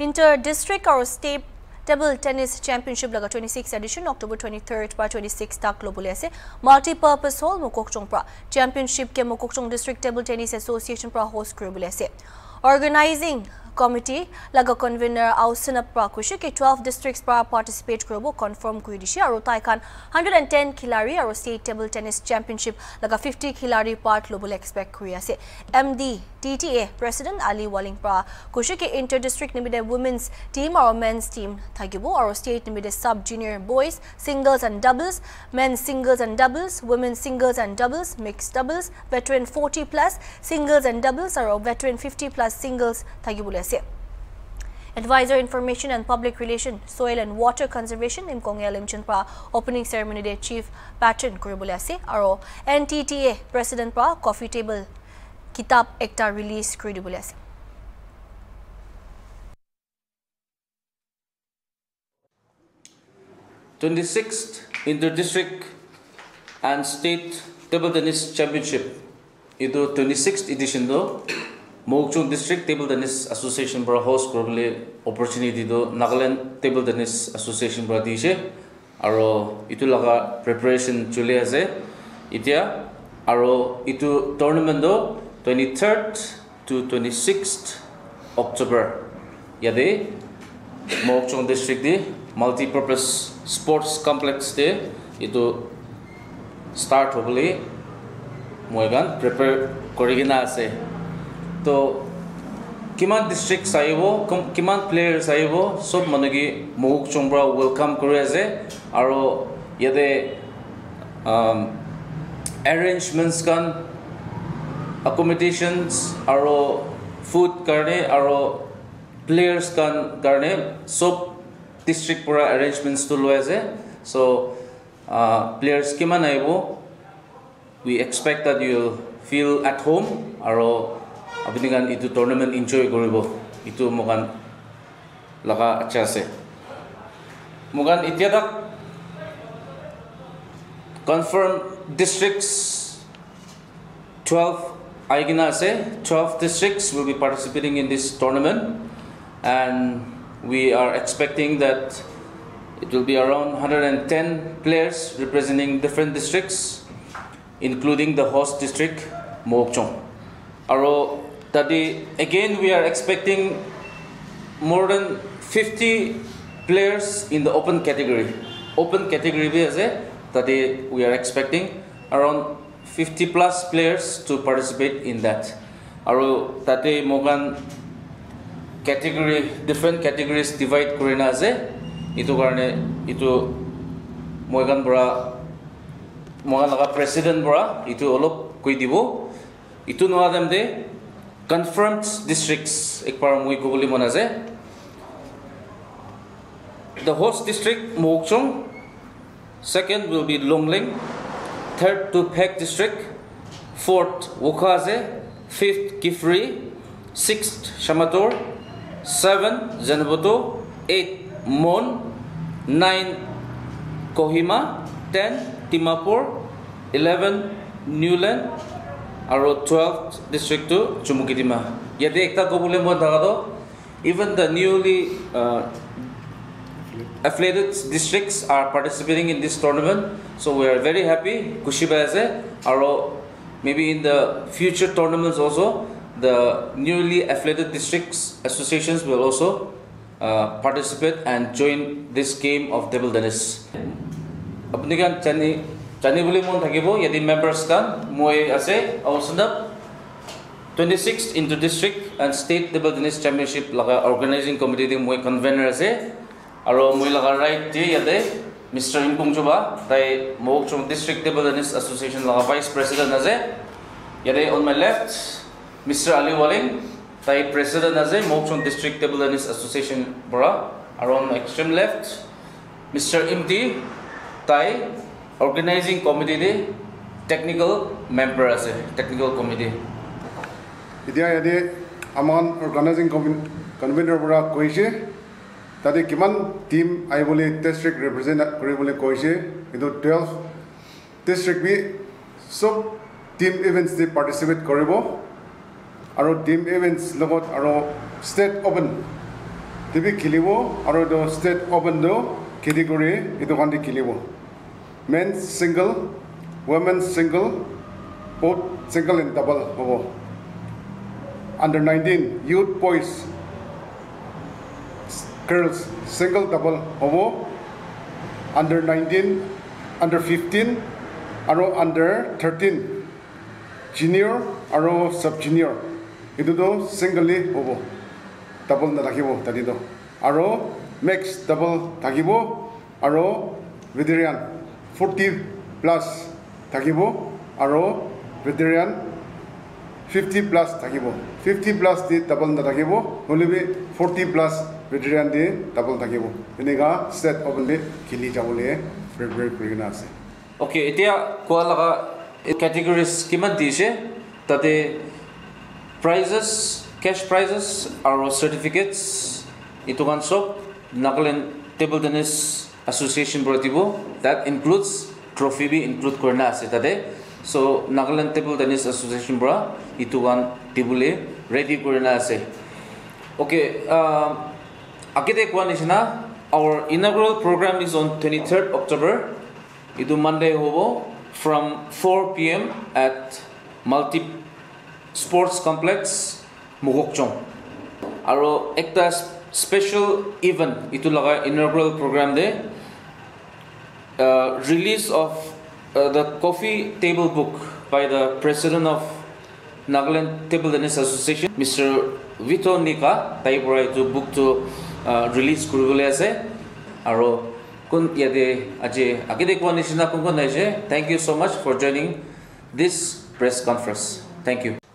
Inter District or State Table Tennis Championship laga 26th edition October 23rd by 26th tak globally ase multi purpose hall Mokokchung pra championship ke Mokokchung District Table Tennis Association pra committee laga convener ausina prakushi ke 12 districts para participate korbo confirm kuidishi aro taikan 110 kilari aro state table tennis championship laga 50 kilari part lobul expect kuri ase md tta president ali walling pra inter district nimide women's team aro men's team thagibo aro state nimide sub junior boys singles and doubles men's singles and doubles women's singles and doubles mixed doubles veteran 40 plus singles and doubles aro veteran 50 plus singles thagibo Advisor Information and Public Relation, Soil and Water Conservation Imkong Limchan pra opening ceremony de chief patron kuribule ase aro NTTA president pra coffee table kitab ekta release kuribule ase Twenty-sixth Inter-District and State Table Tennis Championship. Itu twenty-sixth edition do District Table Tennis Association para host korle opportunity do Nagaland Table Tennis Association para dice aro itu laga preparation chule ase itia aro itu tournament do 23rd to 26th October yade Mokchung District di multi-purpose sports complex de itu start hobole মই গান prepare কৰি কিনে তো কিমান district আহিব কিমান players আহিব চব মানে কি মহুক চোমৰা ৱেলকাম কৰি আছে আৰু ইয়াতে এৰেঞ্জমেণ্টছ কাৰণ একমডেশ্যনছ আৰু ফুড কাৰণে আৰু প্লেয়াৰ্ছ কাৰণ কাৰণে চব ডিষ্ট্ৰিক্ট পৰা এৰেঞ্জমেণ্টছটো লৈ আছে চ' প্লেয়াৰ্ছ কিমান আহিব we expect that you'll feel আপুনি কাৰণ এইটো টুৰ্ণামেণ্ট ইনজয় কৰিব এইটো মোৰ কাৰণ লগা ইচ্ছা আছে মোৰ কাৰণ এতিয়া তাক কনফাৰ্ম ডিষ্ট্ৰিক্টছ টুৱেল্ভ আহি কিনে আছে twelve districts will be participating in this tournament and we are expecting that It will be around 110 players representing different districts, including the host district, Mokchong. Aro tadi again we are expecting more than 50 players in the open category. Open category bi ase tadi we are expecting around 50 plus players to participate in that. Aro tadi mogan category different categories divide kurina ase itu karne itu mogan bra মই লগা president পৰা এইটো অলপ কৈ দিব ইটো নোৱাৰিম দে confirmed districts একবাৰ মই ক'বলৈ মন আছে। The host district Mokokchung. Second will be Longleng third to Phek district fourth Wokha আছে fifth Kiphire sixth Shamator seven Zunheboto eight Mon nine Kohima ten Timapur, 11 Newland, আৰু 12th district to Chumukitima. ইয়াতে একটা কবলে মই দেখা দাও even the newly uh, affiliated districts are participating in this tournament so we are very happy kushi ase aro maybe in the future tournaments also the newly affiliated districts associations will also uh, participate and join this game of table tennis আপুনি কাণ জানি জানিবলৈ মন থাকিব ইয়াতে members কাণ মই আছে অৱস্থাত twenty six inter district and state table tennis championship লগা অৰ্গেনাইজিং কমিটি মই কনভেনাৰ আছে আৰু মই লগা ৰাইট দিয়ে ইয়াতে মিষ্টাৰ ইনকুং চুবা তাই মোক চুম ডিষ্ট্ৰিক্ট টেবল টেনিছ এছ'চিয়েশ্যন লগা ভাইচ প্ৰেচিডেণ্ট আছে। ইয়াতে on my left mister Ali Walling তাই প্ৰেচিডেণ্ট আছে Mokokchung district table tennis association পৰা আৰু on extreme left mister Imti তাই অৰ্গেনাইজিং কমিটিতে টেকনিকেল মেম্বাৰ আছে টেকনিকেল কমিটি এতিয়া ইয়াতে আমাৰ অৰ্গেনাইজিং কনভেনৰ পৰা কৈছে তাতে কিমান টীম আহিবলৈ ডিষ্ট্ৰিক্ট ৰিপ্ৰেজেণ্ট কৰিবলৈ কৈছে কিন্তু টুৱেলভ ডিষ্ট্ৰিক্ট বি চব টীম ইভেণ্টছ পাৰ্টিচিপেট কৰিব আৰু টীম ইভেণ্টছ লগত আৰু ষ্টেট অপেন টিভি খেলিব আৰু এইটো ষ্টেট অপেনটো খেতি কৰি এইটো কাৰণে খেলিব। men single women single both single and double হ'ব under 19 youth boys girls single double হ'ব under 19 under 15 আৰু under 13 junior আৰু sub junior এইটোতো ছিংগলি হ'ব ডাবল নাথাকিব তাতেতো আৰু মেক্স ডাবল থাকিব আৰু ভেটেৰিয়ান Forty plus থাকিব আৰু ভেটেৰিয়ান ফিফটি প্লাছ থাকিব। ফিফটি প্লাছ দি ডাবল নাথাকিব হ'লেবি ফৰ্টি প্লাছ ভেটেৰিয়ান দি ডাবল থাকিব। এনেকুৱা ষ্টেট অপেনলি খেলি যাবলৈ প্ৰিপেয়াৰ কৰি কিনে আছে। অ'কে এতিয়া কোৱা লগা কেটেগৰিজ কিমান দিছে? তাতে প্ৰাইজেছ কেছ প্ৰাইজেছ আৰু চাৰ্টিফিকেটছ এইটো কাৰণ চব নাগালেণ্ড টেবল টেনিছ এছ'চিয়েশ্যন পৰা দিব that includes trophy B include কৰি না আছে তাতে so' Nagaland table tennis association পৰা এইটো কাৰণ দিবলৈ ৰেডি কৰি না আছে অ'কে আগতে কোৱা নিচিনা our inaugural program is on twenty third October এইটো মানডে হ'ব from four P M at multi sports special event এইটো লগা inaugural program the release of the coffee table book by the president of Nagaland table tennis association mister Vito Nika তাইৰ পৰা এইটো বুকটো release কৰিবলৈ আছে আৰু কোন ইয়াতে আজি আগতে কোৱা নিচিনা কোন কোন আহিছে thank you so' much for joining this press conference thank you